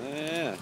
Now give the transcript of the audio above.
Yeah.